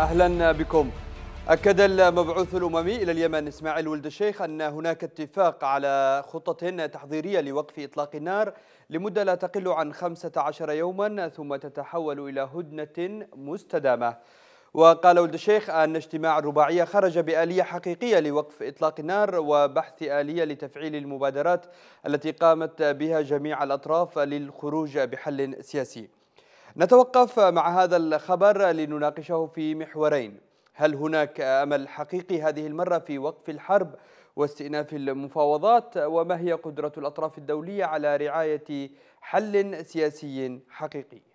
أهلا بكم. أكد المبعوث الأممي إلى اليمن إسماعيل ولد الشيخ أن هناك اتفاق على خطة تحضيرية لوقف إطلاق النار لمدة لا تقل عن 15 يوما ثم تتحول إلى هدنة مستدامة. وقال ولد الشيخ أن اجتماع الرباعية خرج بآلية حقيقية لوقف إطلاق النار وبحث آلية لتفعيل المبادرات التي قامت بها جميع الأطراف للخروج بحل سياسي. نتوقف مع هذا الخبر لنناقشه في محورين. هل هناك أمل حقيقي هذه المرة في وقف الحرب واستئناف المفاوضات؟ وما هي قدرة الأطراف الدولية على رعاية حل سياسي حقيقي؟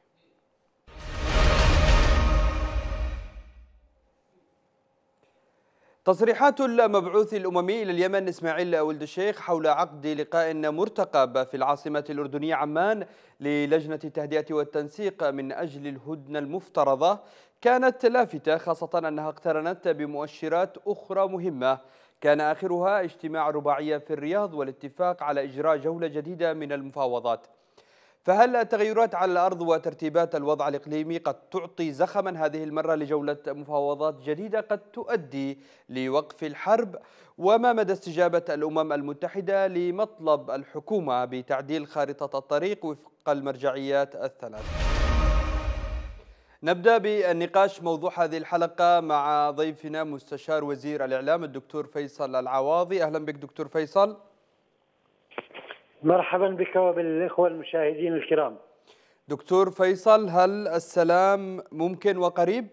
تصريحات المبعوث الأممي إلى اليمن إسماعيل ولد الشيخ حول عقد لقاء مرتقب في العاصمة الأردنية عمان للجنة التهدئة والتنسيق من أجل الهدنة المفترضة. كانت لافتة خاصة أنها اقترنت بمؤشرات أخرى مهمة. كان آخرها اجتماع رباعية في الرياض والاتفاق على إجراء جولة جديدة من المفاوضات. فهل التغيرات على الأرض وترتيبات الوضع الإقليمي قد تعطي زخما هذه المرة لجولة مفاوضات جديدة قد تؤدي لوقف الحرب؟ وما مدى استجابة الأمم المتحدة لمطلب الحكومة بتعديل خارطة الطريق وفق المرجعيات الثلاث؟ نبدأ بالنقاش موضوع هذه الحلقة مع ضيفنا مستشار وزير الإعلام الدكتور فيصل العواضي. أهلا بك دكتور فيصل. مرحبا بك وبالإخوة المشاهدين الكرام. دكتور فيصل هل السلام ممكن وقريب؟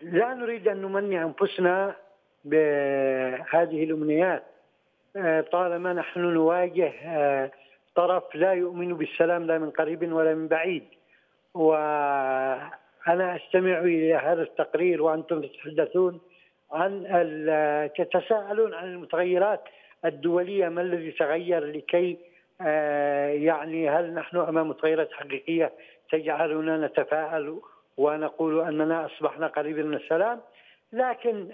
لا نريد أن نمني أنفسنا بهذه الأمنيات. طالما نحن نواجه طرف لا يؤمن بالسلام لا من قريب ولا من بعيد. وأنا أستمع إلى هذا التقرير وأنتم تتحدثون عن تتساءلون عن المتغيرات. الدولية ما الذي تغير لكي يعني هل نحن أمام متغيرات حقيقية تجعلنا نتفاءل ونقول أننا أصبحنا قريبا من السلام؟ لكن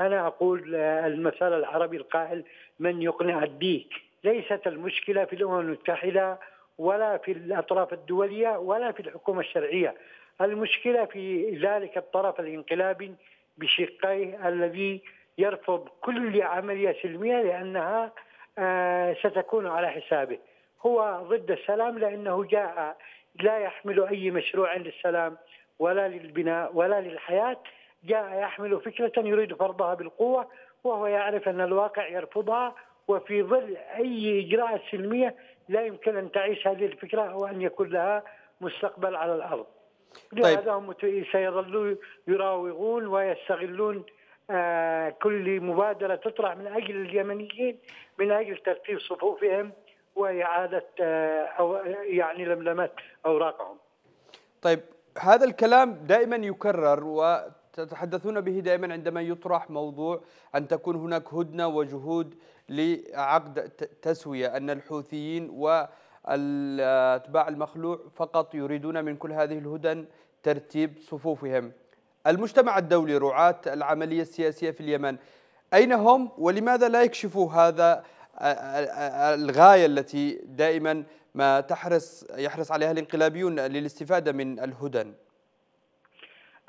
أنا أقول المثل العربي القائل من يقنع الديك ليست المشكلة في الأمم المتحدة ولا في الأطراف الدولية ولا في الحكومة الشرعية. المشكلة في ذلك الطرف الانقلابي بشقيه الذي يرفض كل عملية سلمية لأنها ستكون على حسابه هو ضد السلام لأنه جاء لا يحمل أي مشروع للسلام ولا للبناء ولا للحياة جاء يحمل فكرة يريد فرضها بالقوة وهو يعرف أن الواقع يرفضها وفي ظل أي إجراء سلمية لا يمكن أن تعيش هذه الفكرة أو أن يكون لها مستقبل على الأرض لهذا طيب. هم سيظلوا يراوغون ويستغلون آه كل مبادرة تطرح من أجل اليمنيين من أجل ترتيب صفوفهم وإعادة آه أو يعني لملمة أوراقهم. طيب هذا الكلام دائما يكرر وتتحدثون به دائما عندما يطرح موضوع أن تكون هناك هدنة وجهود لعقد تسوية أن الحوثيين والأتباع المخلوع فقط يريدون من كل هذه الهدن ترتيب صفوفهم. المجتمع الدولي رعاة العملية السياسية في اليمن أين هم ولماذا لا يكشفوا هذا الغاية التي دائما ما تحرص يحرص عليها الانقلابيون للاستفادة من الهدن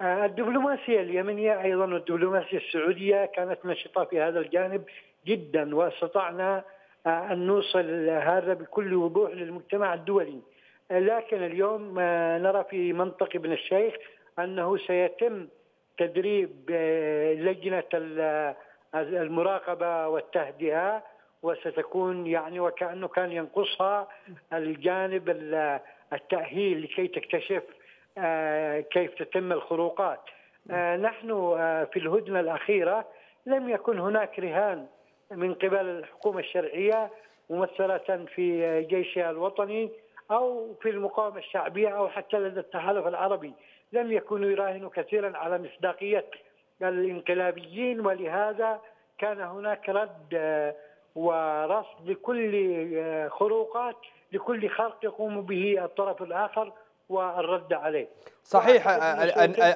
الدبلوماسية اليمنية أيضا والدبلوماسية السعودية كانت نشطة في هذا الجانب جدا واستطعنا أن نوصل هذا بكل وضوح للمجتمع الدولي. لكن اليوم نرى في منطق ابن الشيخ أنه سيتم تدريب لجنة المراقبة والتهدئة وستكون يعني وكأنه كان ينقصها الجانب التأهيل لكي تكتشف كيف تتم الخروقات. نحن في الهدنة الأخيرة لم يكن هناك رهان من قبل الحكومة الشرعية ممثلة في جيشها الوطني أو في المقاومة الشعبية أو حتى لدى التحالف العربي لم يكونوا يراهنوا كثيرا على مصداقية الانقلابيين ولهذا كان هناك رد ورصد لكل خروقات لكل خرق يقوم به الطرف الآخر والرد عليه. صحيح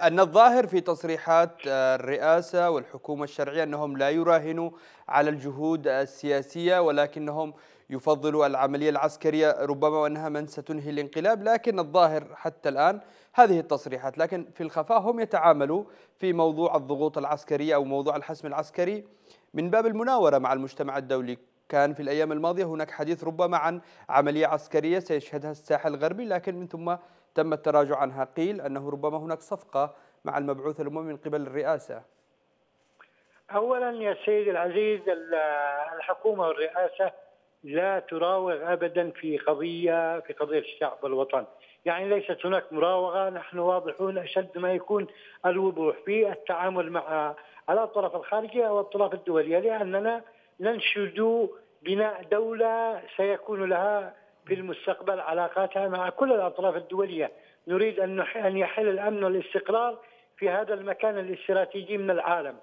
أن الظاهر في تصريحات الرئاسة والحكومة الشرعية أنهم لا يراهنوا على الجهود السياسية ولكنهم يفضل العملية العسكرية ربما وأنها من ستنهي الانقلاب لكن الظاهر حتى الآن هذه التصريحات. لكن في الخفاء هم يتعاملوا في موضوع الضغوط العسكرية أو موضوع الحسم العسكري. من باب المناورة مع المجتمع الدولي كان في الأيام الماضية هناك حديث ربما عن عملية عسكرية سيشهدها الساحل الغربي لكن من ثم تم التراجع عنها. قيل أنه ربما هناك صفقة مع المبعوث الأممي من قبل الرئاسة. اولا يا سيدي العزيز الحكومة والرئاسة لا تراوغ ابدا في قضية في قضية الشعب والوطن، يعني ليست هناك مراوغة، نحن واضحون أشد ما يكون الوضوح في التعامل مع الأطراف الخارجية والأطراف الدولية لأننا ننشد بناء دولة سيكون لها في المستقبل علاقاتها مع كل الأطراف الدولية، نريد أن أن يحل الأمن والاستقرار في هذا المكان الاستراتيجي من العالم.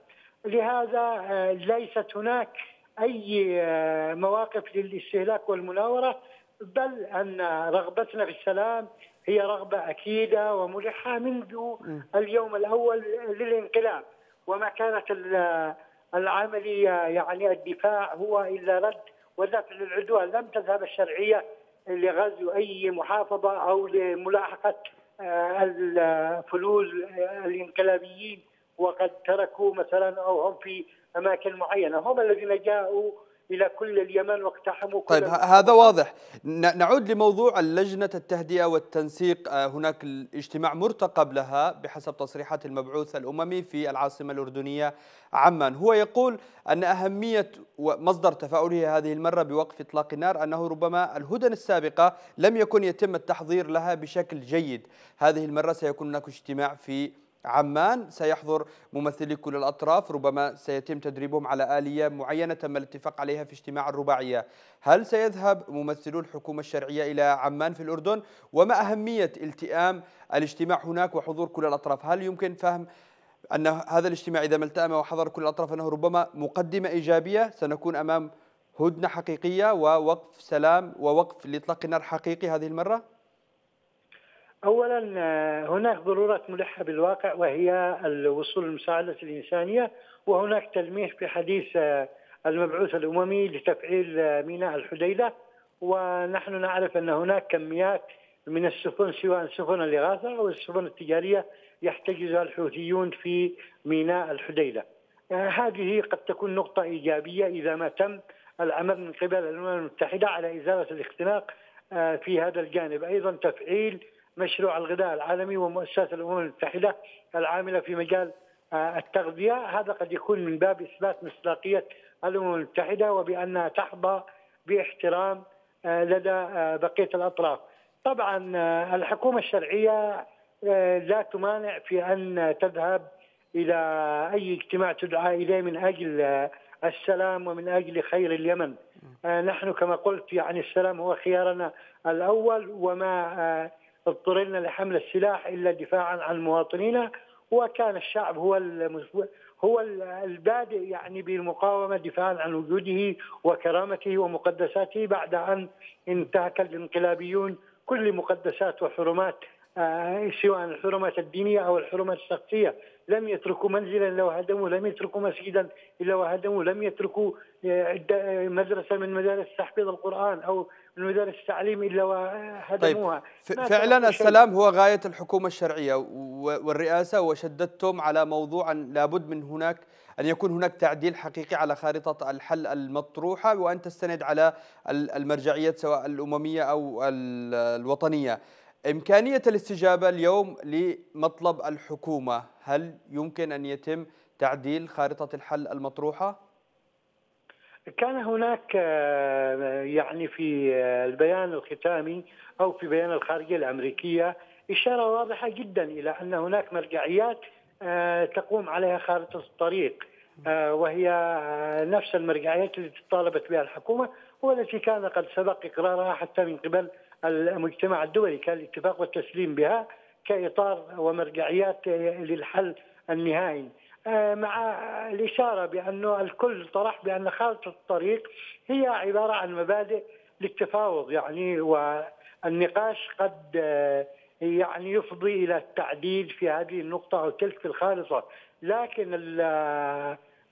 لهذا آه، ليست هناك أي آه، مواقف للاستهلاك والمناورة بل أن رغبتنا في السلام هي رغبة أكيدة وملحة منذ اليوم الأول للانقلاب. وما كانت العملية يعني الدفاع هو إلا رد ودفع للعدوان. لم تذهب الشرعية لغزو أي محافظة أو لملاحقة آه، الفلول الانقلابيين. وقد تركوا مثلا أو هم في أماكن معينة. هم الذين جاءوا إلى كل اليمن واقتحموا كل طيب هذا واضح. نعود لموضوع اللجنة التهدئة والتنسيق. آه، هناك الاجتماع مرتقب لها بحسب تصريحات المبعوث الأممي في العاصمة الأردنية عمان. هو يقول أن أهمية ومصدر تفاؤله هذه المرة بوقف إطلاق النار أنه ربما الهدن السابقة لم يكن يتم التحضير لها بشكل جيد. هذه المرة سيكون هناك اجتماع في عمان سيحضر ممثلي كل الأطراف ربما سيتم تدريبهم على آلية معينة تم الاتفاق عليها في اجتماع الرباعية. هل سيذهب ممثلو الحكومة الشرعية إلى عمان في الأردن؟ وما أهمية التئام الاجتماع هناك وحضور كل الأطراف؟ هل يمكن فهم أن هذا الاجتماع إذا ما التأم وحضر كل الأطراف أنه ربما مقدمة إيجابية؟ سنكون أمام هدنة حقيقية ووقف سلام ووقف لإطلاق النار حقيقي هذه المرة؟ اولا آه، هناك ضرورات ملحة بالواقع وهي الوصول للمساعدة الإنسانية وهناك تلميح في حديث آه، المبعوث الأممي لتفعيل آه، ميناء الحديدة ونحن نعرف أن هناك كميات من السفن سواء سفن الإغاثة أو السفن التجارية يحتجزها الحوثيون في ميناء الحديدة. هذه قد تكون نقطة إيجابية إذا ما تم العمل من قبل الأمم المتحدة على إزالة الاختناق في هذا الجانب، أيضا تفعيل مشروع الغذاء العالمي ومؤسسات الأمم المتحدة العاملة في مجال آه، التغذية هذا قد يكون من باب إثبات مصداقية الأمم المتحدة وبأنها تحظى باحترام آه، لدى آه، بقية الأطراف. طبعا الحكومة الشرعية لا تمانع في أن تذهب إلى أي اجتماع تدعى إليه من أجل السلام ومن أجل خير اليمن. نحن كما قلت يعني السلام هو خيارنا الأول وما اضطررنا لحمل السلاح إلا دفاعا عن مواطنينا وكان الشعب هو هو البادئ يعني بالمقاومة دفاعا عن وجوده وكرامته ومقدساته بعد أن انتهك الانقلابيون كل مقدسات وحرمات آه، سواء الحرمات الدينية أو الحرمات الشخصية لم يتركوا منزلا إلا وهدموا لم يتركوا مسجدا إلا وهدموا لم يتركوا آه، مدرسة من مدارس تحفيظ القرآن أو من مدارس التعليم إلا وهدموها. طيب فعلا السلام هو غاية الحكومة الشرعية والرئاسة وشددتم على موضوع أن لابد من هناك أن يكون هناك تعديل حقيقي على خارطة الحل المطروحة وأن تستند على المرجعيات سواء الأممية أو الوطنية. إمكانية الاستجابة اليوم لمطلب الحكومة هل يمكن أن يتم تعديل خارطة الحل المطروحة؟ كان هناك آه، يعني في البيان الختامي أو في بيان الخارجية الأمريكية إشارة واضحة جدا إلى أن هناك مرجعيات آه، تقوم عليها خارطة الطريق آه، وهي نفس المرجعيات التي طالبت بها الحكومة والتي كان قد سبق إقرارها حتى من قبل المجتمع الدولي كان الاتفاق والتسليم بها كإطار ومرجعيات للحل النهائي. آه، مع الإشارة بانه الكل طرح بأن خارطه الطريق هي عبارة عن مبادئ للتفاوض يعني والنقاش قد آه، يعني يفضي إلى التعديل في هذه النقطة أو تلك في الخارطة. لكن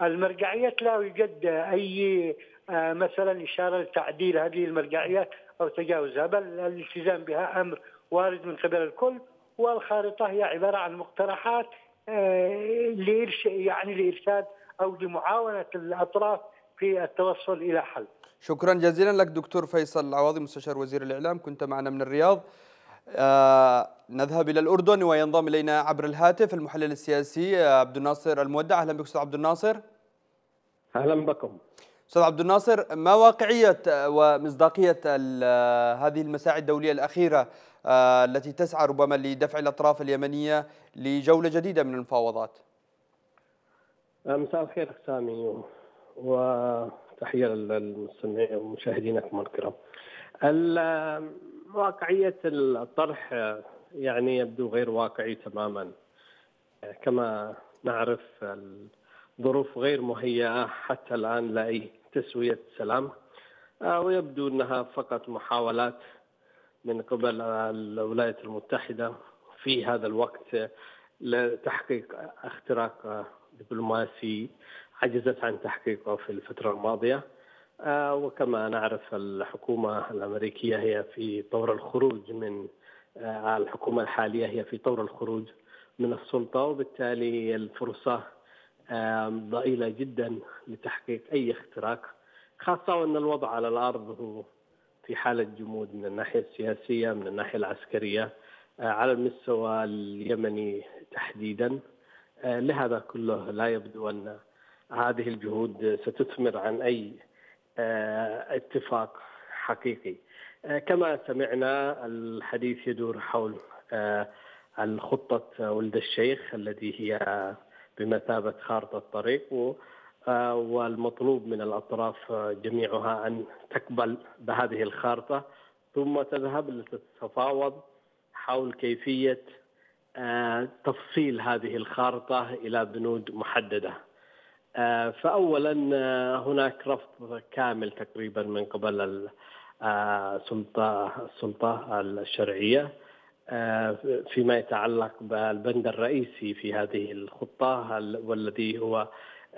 المرجعيات لا يوجد أي مثلا إشارة لتعديل هذه المرجعيات أو تجاوزها بل الالتزام بها أمر وارد من قبل الكل والخارطة هي عبارة عن مقترحات يعني لإرشاد أو لمعاونة الأطراف في التوصل إلى حل. شكرا جزيلا لك دكتور فيصل العواضي مستشار وزير الإعلام. كنت معنا من الرياض. آه نذهب إلى الأردن وينضم إلينا عبر الهاتف المحلل السياسي عبد الناصر المودع. أهلا بك أستاذ عبد الناصر. أهلا بكم. أستاذ عبد الناصر ما واقعية ومصداقية هذه المساعي الدولية الأخيرة آه، التي تسعى ربما لدفع الأطراف اليمنية لجولة جديدة من المفاوضات. آه، مساء الخير سامي وتحية للمستمعين ومشاهدينكم الكرام. واقعية الطرح يعني يبدو غير واقعي تماما. كما نعرف الظروف غير مهيئة حتى الآن لأي تسوية سلام. ويبدو أنها فقط محاولات من قبل الولايات المتحدة في هذا الوقت لتحقيق اختراق دبلوماسي عجزت عن تحقيقه في الفترة الماضية. آه، وكما نعرف الحكومة الأمريكية هي في طور الخروج من آه، الحكومة الحالية هي في طور الخروج من السلطة وبالتالي الفرصة آه، ضئيلة جدا لتحقيق أي اختراق خاصة وأن الوضع على الأرض هو في حالة جمود من الناحية السياسية من الناحية العسكرية على المستوى اليمني تحديدا. لهذا كله لا يبدو أن هذه الجهود ستثمر عن أي آه، اتفاق حقيقي. آه، كما سمعنا الحديث يدور حول آه، الخطة ولد الشيخ التي هي بمثابة خارطة طريق والمطلوب من الأطراف جميعها أن تقبل بهذه الخارطة ثم تذهب لتتفاوض حول كيفية تفصيل هذه الخارطة إلى بنود محددة. آه، فاولا آه، هناك رفض كامل تقريبا من قبل السلطه آه، السلطة الشرعية فيما يتعلق بالبند الرئيسي في هذه الخطة والذي هو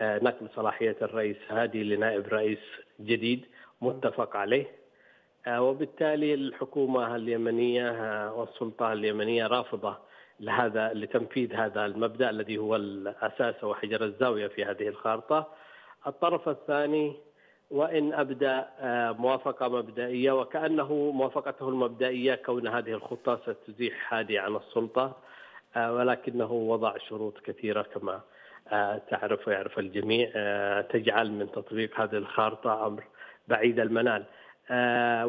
نقل صلاحية الرئيس هادي لنائب رئيس جديد متفق عليه وبالتالي الحكومة اليمنية والسلطة اليمنية رافضة لهذا لتنفيذ هذا المبدأ الذي هو الأساس وحجر الزاوية في هذه الخارطة. الطرف الثاني وإن ابدى آه، موافقة مبدئية وكأنه موافقته المبدئية كون هذه الخطة ستزيح هادي عن السلطة آه، ولكنه وضع شروط كثيرة كما آه، تعرف ويعرف الجميع تجعل من تطبيق هذه الخارطة أمر بعيد المنال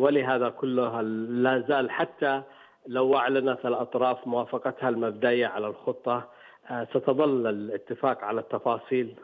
ولهذا كله لا زال حتى لو أعلنت الأطراف موافقتها المبدئية على الخطة آه، ستظل الاتفاق على التفاصيل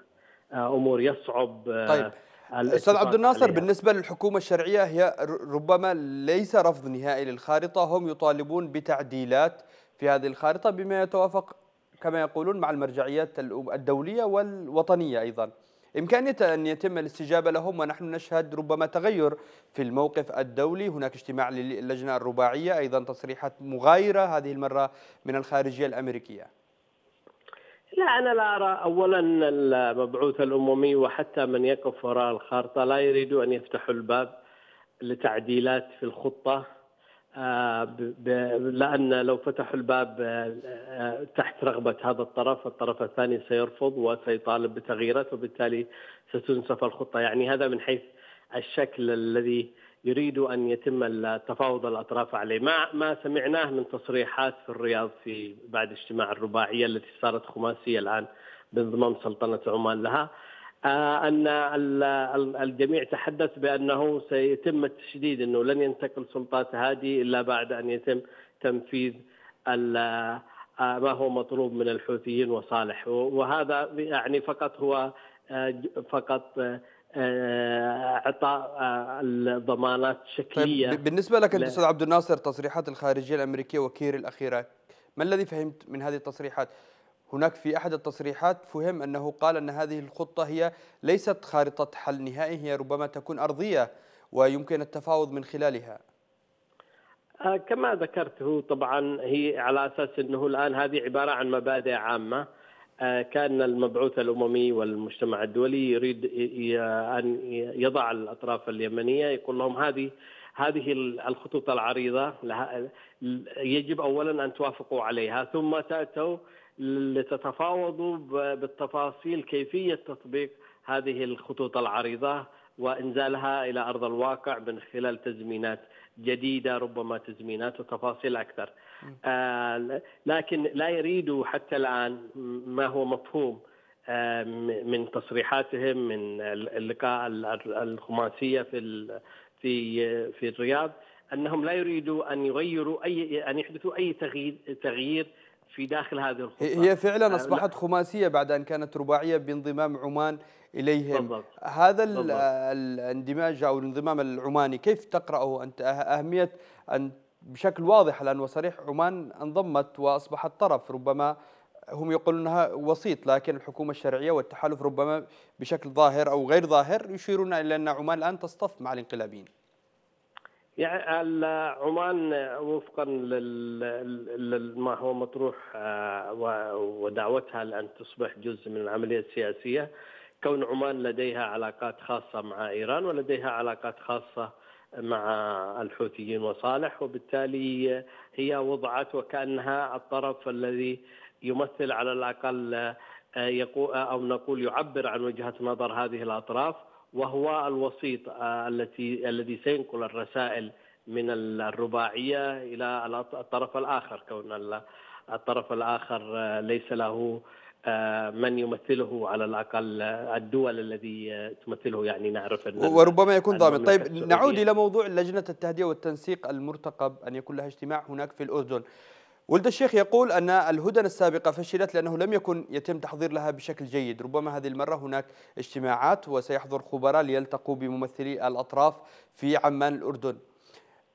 آه، أمور يصعب آه، طيب أستاذ عبد الناصر عليها. بالنسبة للحكومة الشرعية هي ربما ليس رفض نهائي للخارطة هم يطالبون بتعديلات في هذه الخارطة بما يتوافق كما يقولون مع المرجعيات الدولية والوطنية أيضا. إمكانية أن يتم الاستجابة لهم ونحن نشهد ربما تغير في الموقف الدولي. هناك اجتماع للجنة الرباعية أيضا تصريحات مغايرة هذه المرة من الخارجية الأمريكية. لا أنا لا أرى أولا المبعوث الأممي وحتى من يقف وراء الخارطة لا يريدوا أن يفتحوا الباب لتعديلات في الخطة. لأن لو فتحوا الباب آه، آه، تحت رغبة هذا الطرف الطرف الثاني سيرفض وسيطالب بتغييرات وبالتالي ستنسف الخطة. يعني هذا من حيث الشكل الذي يريد أن يتم تفاوض الأطراف عليه. ما, ما سمعناه من تصريحات في الرياض في بعد اجتماع الرباعية التي صارت خماسية الآن بانضمام سلطنة عمان لها. أن الجميع تحدث بأنه سيتم التشديد إنه لن ينتقل سلطات هذه إلا بعد أن يتم تنفيذ آه، ما هو مطلوب من الحوثيين وصالح. وهذا يعني فقط هو آه، فقط إعطاء الضمانات شكلية. طيب بالنسبة لك أنت أستاذ عبد الناصر تصريحات الخارجية الأمريكية وكير الاخيره ما الذي فهمت من هذه التصريحات؟ هناك في أحد التصريحات فهم أنه قال أن هذه الخطة هي ليست خارطة حل نهائي هي ربما تكون أرضية ويمكن التفاوض من خلالها. آه، كما ذكرت هو طبعا هي على أساس أنه الآن هذه عبارة عن مبادئ عامة. كان المبعوث الأممي والمجتمع الدولي يريد أن يضع الأطراف اليمنية يقول لهم هذه هذه الخطوط العريضة يجب اولا أن توافقوا عليها ثم تأتوا لتتفاوضوا بالتفاصيل كيفية تطبيق هذه الخطوط العريضة وإنزالها إلى أرض الواقع من خلال تزمينات جديدة ربما تزمينات وتفاصيل أكثر. آه لكن لا يريدوا حتى الآن ما هو مفهوم آه من تصريحاتهم من اللقاء الخماسية في في في الرياض أنهم لا يريدوا أن يغيروا أي أن يحدثوا أي تغيير تغيير في داخل هذه الخطة هي فعلا آه، أصبحت خماسية بعد أن كانت رباعية بانضمام عمان إليهم بالضبط. هذا بالضبط. الاندماج أو الانضمام العماني كيف تقرأه أنت أه-، أهمية أن بشكل واضح الآن وصريح عمان انضمت وأصبحت طرف ربما هم يقولون إنها وسيط لكن الحكومة الشرعية والتحالف ربما بشكل ظاهر أو غير ظاهر يشيرون إلى أن عمان الآن تصطف مع الانقلابيين. يعني عمان وفقا لما هو مطروح آه، ودعوتها لأن تصبح جزء من العملية السياسية. كون عمان لديها علاقات خاصة مع إيران ولديها علاقات خاصة مع الحوثيين وصالح وبالتالي هي وضعت وكأنها الطرف الذي يمثل على الأقل آه، أو نقول يعبر عن وجهة نظر هذه الأطراف. وهو الوسيط آه، التي الذي سينقل الرسائل من الرباعية إلى الطرف الآخر كون الطرف الآخر آه، ليس له آه، من يمثله على الأقل الدول الذي تمثله. يعني نعرف أن وربما يكون ضامن. طيب نعود إلى موضوع لجنة التهدئة والتنسيق المرتقب أن يكون لها اجتماع هناك في الأردن. ولد الشيخ يقول أن الهدن السابقة فشلت لأنه لم يكن يتم تحضير لها بشكل جيد. ربما هذه المرة هناك اجتماعات وسيحضر خبراء ليلتقوا بممثلي الأطراف في عمان الأردن.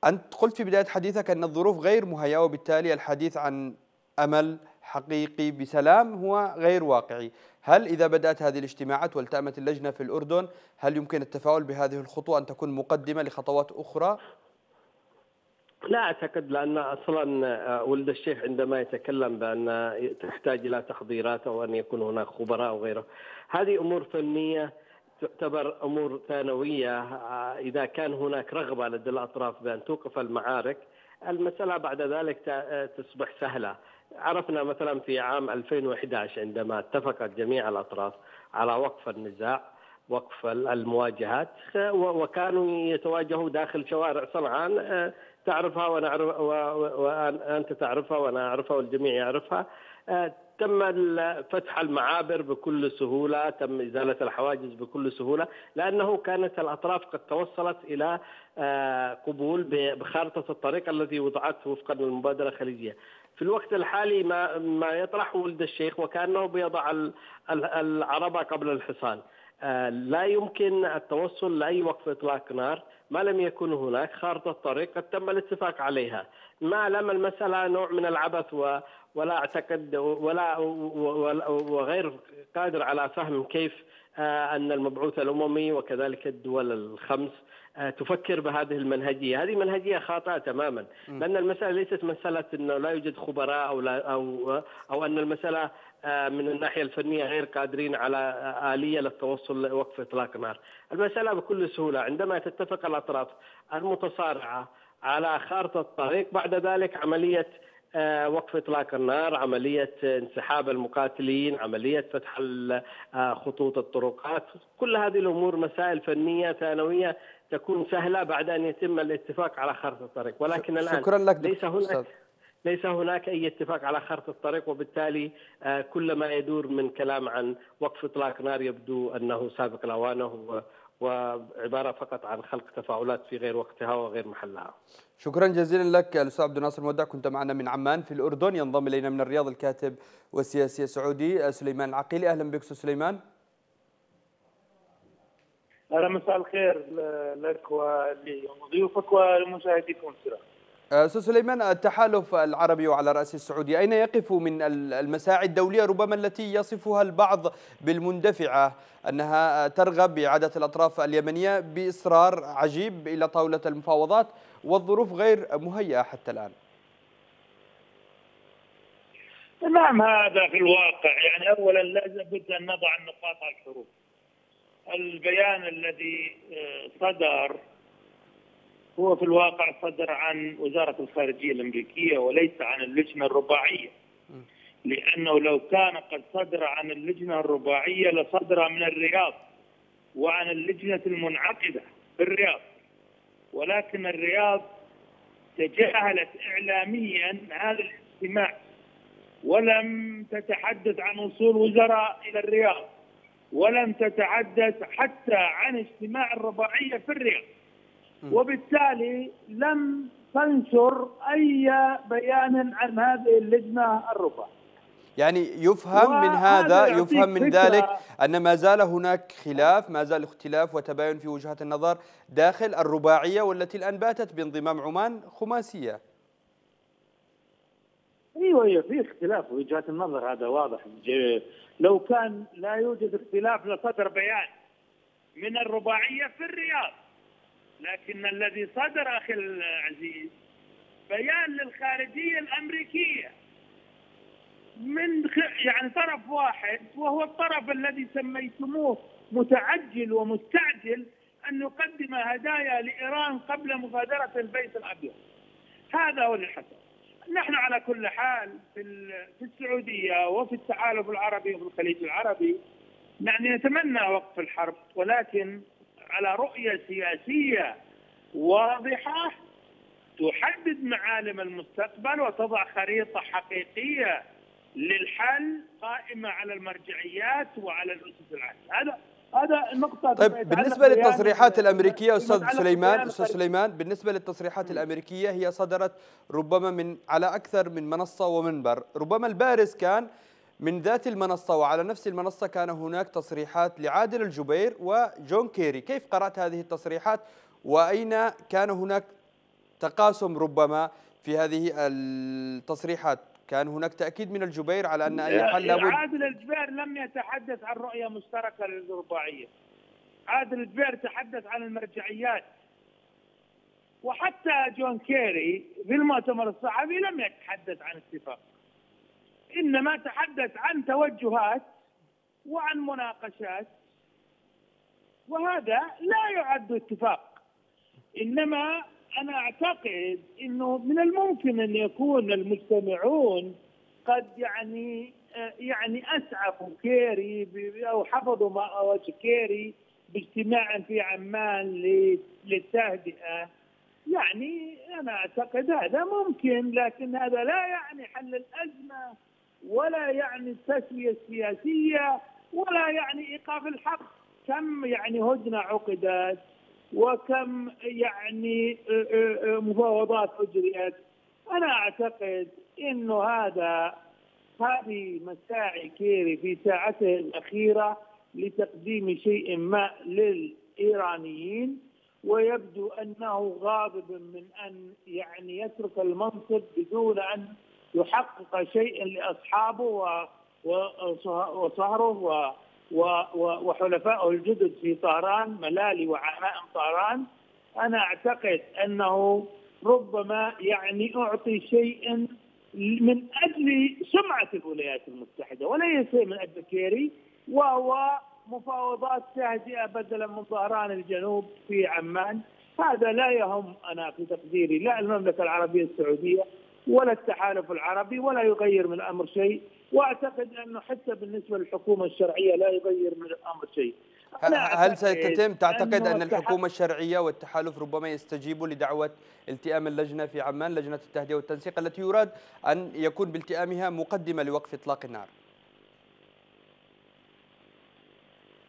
أنت قلت في بداية حديثك أن الظروف غير مهيئة وبالتالي الحديث عن أمل حقيقي بسلام هو غير واقعي. هل إذا بدأت هذه الاجتماعات والتأمت اللجنة في الأردن هل يمكن التفاؤل بهذه الخطوة أن تكون مقدمة لخطوات أخرى؟ لا أعتقد لأن أصلا آه، ولد الشيخ عندما يتكلم بأن تحتاج إلى تحضيرات أو أن يكون هناك خبراء أو غيره هذه أمور فنية تعتبر أمور ثانوية آه، إذا كان هناك رغبة لدى الأطراف بأن توقف المعارك المسألة بعد ذلك آه، تصبح سهلة. عرفنا مثلا في عام 2011 عندما اتفقت جميع الأطراف على وقف النزاع وقف المواجهات وكانوا يتواجهوا داخل شوارع صنعاء تعرفها وأنا اعرف وانت تعرفها وأنا أعرفها والجميع يعرفها آه، تم فتح المعابر بكل سهولة، تم إزالة الحواجز بكل سهولة، لأنه كانت الأطراف قد توصلت إلى آه، قبول بخارطة الطريق التي وضعت وفقا للمبادرة الخليجية. في الوقت الحالي ما ما يطرح ولد الشيخ وكأنه بيضع العربة قبل الحصان. آه، لا يمكن التوصل لأي وقف إطلاق نار ما لم يكن هناك خارطة طريق قد تم الاتفاق عليها. ما لم المسألة نوع من العبث و ولا أعتقد ولا وغير قادر على فهم كيف آه، أن المبعوث الأممي وكذلك الدول الخمس آه، تفكر بهذه المنهجية، هذه منهجية خاطئة تماما، لأن المسألة ليست مسألة إنه لا يوجد خبراء أو لا أو أو أن المسألة من الناحية الفنية غير قادرين على آه، آلية للتوصل لوقف إطلاق النار. المسألة بكل سهولة عندما تتفق الأطراف المتصارعة على خارطة الطريق بعد ذلك عملية وقف إطلاق النار، عملية انسحاب المقاتلين، عملية فتح خطوط الطرقات، كل هذه الأمور مسائل فنية ثانوية تكون سهلة بعد أن يتم الاتفاق على خارطة الطريق ولكن الآن شكرا لك ليس هناك ليس هناك أي اتفاق على خارطه الطريق وبالتالي آه، كل ما يدور من كلام عن وقف إطلاق نار يبدو أنه سابق لاوانه وعبارة فقط عن خلق تفاؤلات في غير وقتها وغير محلها. شكرا جزيلا لك الأستاذ عبد الناصر مودع كنت معنا من عمان في الأردن ينضم إلينا من الرياض الكاتب والسياسي السعودي آه، سليمان العقيلي أهلا بك سليمان. أهلا مساء الخير لك ولضيوفك ولمشاهديكم الكرام. أستاذ سليمان التحالف العربي وعلى رأس السعودية أين يقف من المساعي الدولية؟ ربما التي يصفها البعض بالمندفعة أنها ترغب باعاده الأطراف اليمنية بإصرار عجيب إلى طاولة المفاوضات والظروف غير مهيئة حتى الآن. نعم هذا في الواقع. يعني اولا لابد أن نضع النقاط على الحروف. البيان الذي آه، صدر هو في الواقع صدر عن وزارة الخارجية الأمريكية وليس عن اللجنة الرباعية. لأنه لو كان قد صدر عن اللجنة الرباعية لصدر من الرياض وعن اللجنة المنعقدة في الرياض ولكن الرياض تجاهلت اعلاميا هذا الاجتماع ولم تتحدث عن وصول وزراء إلى الرياض ولم تتحدث حتى عن اجتماع الرباعية في الرياض. وبالتالي لم تنشر أي بيان عن هذه اللجنة الرباعيه يعني يفهم من هذا يفهم من ذلك أن ما زال هناك خلاف ما زال اختلاف وتباين في وجهات النظر داخل الرباعية والتي الآن باتت بانضمام عمان خماسية. أيوه أيوه في اختلاف وجهات النظر هذا واضح. لو كان لا يوجد اختلاف لصدر بيان من الرباعية في الرياض. لكن الذي صدر أخي العزيز بيان للخارجية الأمريكية من يعني طرف واحد وهو الطرف الذي سميتموه متعجل ومستعجل أن يقدم هدايا لإيران قبل مغادرة البيت الأبيض. هذا هو اللي حصل. نحن على كل حال في في السعودية وفي التحالف العربي وفي الخليج العربي يعني نتمنى وقف الحرب ولكن على رؤية سياسية واضحة تحدد معالم المستقبل وتضع خريطة حقيقية للحل قائمة على المرجعيات وعلى الأسس العامة. هذا هذا النقطة طيب بالنسبة للتصريحات الأمريكية أستاذ سليمان أستاذ سليمان بالنسبة للتصريحات الأمريكية هي صدرت ربما من على أكثر من منصة ومنبر. ربما البارز كان من ذات المنصة وعلى نفس المنصة كان هناك تصريحات لعادل الجبير وجون كيري. كيف قرأت هذه التصريحات؟ وأين كان هناك تقاسم ربما في هذه التصريحات؟ كان هناك تأكيد من الجبير على أن أي حل لابد؟ عادل الجبير لم يتحدث عن رؤية مشتركة للرباعية. عادل الجبير تحدث عن المرجعيات. وحتى جون كيري في المؤتمر الصحفي لم يتحدث عن اتفاق. إنما تحدث عن توجهات وعن مناقشات وهذا لا يعد اتفاق. إنما أنا أعتقد إنه من الممكن أن يكون المجتمعون قد يعني يعني اسعفوا كيري أو حفظوا ما كيري باجتماع في عمان للتهدئة. يعني أنا أعتقد هذا ممكن لكن هذا لا يعني حل الأزمة. ولا يعني التسويه السياسية ولا يعني إيقاف الحق. كم يعني هدنة عقدت وكم يعني آه، آه، آه، مفاوضات أجريت. أنا أعتقد انه هذا هذه مساعي كيري في ساعته الأخيرة لتقديم شيء ما للإيرانيين ويبدو أنه غاضب من أن يعني يترك المنصب بدون أن يحقق شيء لأصحابه وصهره وحلفائه الجدد في طهران ملالي وعمائم طهران. أنا أعتقد أنه ربما يعني أعطي شيء من أجل سمعة الولايات المتحدة وليس من أجل كيري وهو مفاوضات تهدئه بدلا من طهران الجنوب في عمان. هذا لا يهم أنا في تقديري لا المملكة العربية السعودية. ولا التحالف العربي ولا يغير من الأمر شيء. وأعتقد أنه حتى بالنسبة للحكومة الشرعية لا يغير من الأمر شيء. هل ستتم تعتقد أن الحكومة الشرعية والتحالف ربما يستجيبوا لدعوة التئام اللجنة في عمان لجنة التهدئة والتنسيق التي يراد أن يكون بالتئامها مقدمة لوقف إطلاق النار؟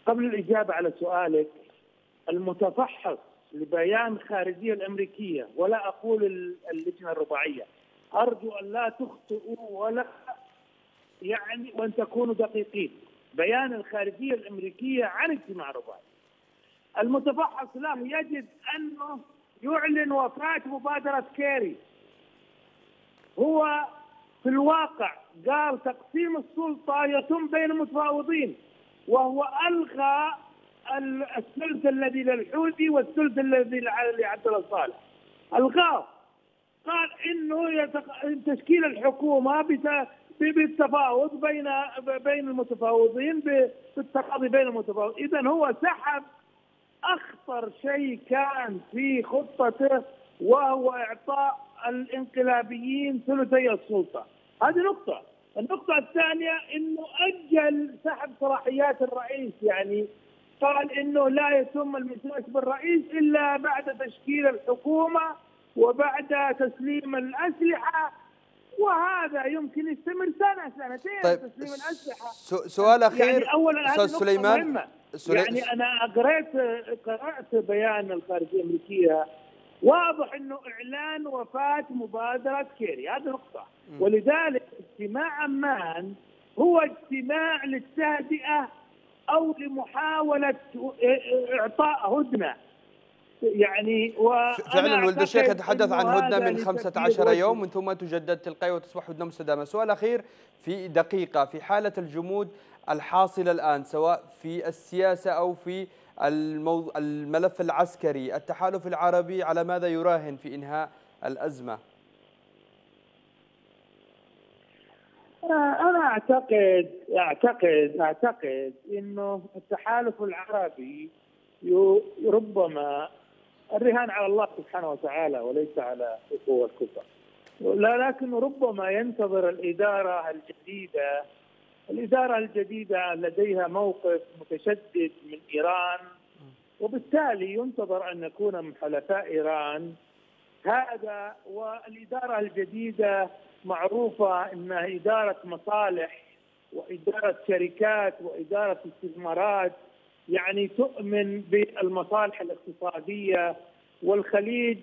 قبل الإجابة على سؤالك المتفحص لبيان الخارجيه الأمريكية ولا أقول اللجنة الرباعية أرجو أن لا تخطئوا ولا يعني وأن تكونوا دقيقين. بيان الخارجية الأمريكية عن اجتماع رباعي. المتفحص له يجب أنه يعلن وفاة مبادرة كيري. هو في الواقع قال تقسيم السلطة يتم بين المتفاوضين وهو ألغى الثلث الذي للحوثي والثلث الذي لعبد الله صالح. ألغاه. قال إنه يتق... تشكيل الحكومة بالتفاوض بين بين المتفاوضين بالتقاضي بين المتفاوضين. إذا هو سحب أخطر شيء كان في خطته وهو إعطاء الانقلابيين ثلثي السلطة. هذه نقطة. النقطة الثانية إنه أجل سحب صلاحيات الرئيس يعني قال إنه لا يتم المساس بالرئيس إلا بعد تشكيل الحكومة وبعد تسليم الأسلحة وهذا يمكن يستمر سنة سنتين طيب تسليم الأسلحة. سؤال أخير يعني اولا أستاذ سليمان. مهمة. يعني أنا قريت قرأت بيان الخارجية الأمريكية واضح إنه إعلان وفاة مبادرة كيري. هذه نقطة. ولذلك اجتماع عمان هو اجتماع للتهدئة أو لمحاولة إعطاء هدنة. يعني فعلا ولد الشيخ يتحدث عن هدنة من 15 يوم من ثم تجدد تلقائيا وتصبح هدنة مستدامه، سؤال اخير في دقيقة في حالة الجمود الحاصلة الآن سواء في السياسة أو في المو... الملف العسكري، التحالف العربي على ماذا يراهن في إنهاء الأزمة؟ أنا أعتقد أعتقد أعتقد إنه التحالف العربي ربما الرهان على الله سبحانه وتعالى وليس على القوى الكفر لكن ربما ينتظر الإدارة الجديدة الإدارة الجديدة لديها موقف متشدد من إيران وبالتالي ينتظر أن نكون من حلفاء إيران. هذا والإدارة الجديدة معروفة إنها إدارة مصالح وإدارة شركات وإدارة استثمارات. يعني تؤمن بالمصالح الاقتصادية والخليج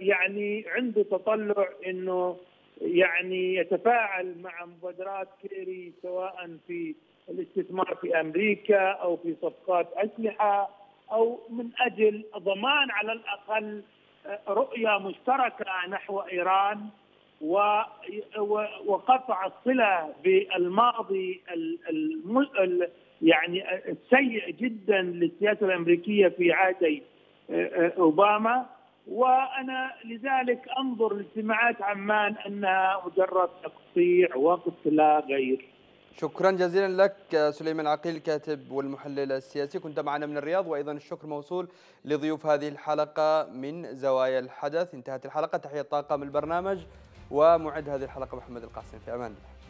يعني عنده تطلع إنه يعني يتفاعل مع مبادرات كيري سواء في الاستثمار في أمريكا أو في صفقات أسلحة أو من أجل ضمان على الأقل رؤية مشتركة نحو إيران وقطع الصلة بالماضي يعني السيء جدا للسياسة الأمريكية في عهدي أوباما وأنا لذلك أنظر لاجتماعات عمان أنها مجرد تقطيع وقت لا غير. شكرا جزيلا لك سليمان عقيل الكاتب والمحلل السياسي كنت معنا من الرياض وأيضا الشكر موصول لضيوف هذه الحلقة من زوايا الحدث انتهت الحلقة تحية طاقم البرنامج ومعد هذه الحلقة محمد القاسم في أمان الله.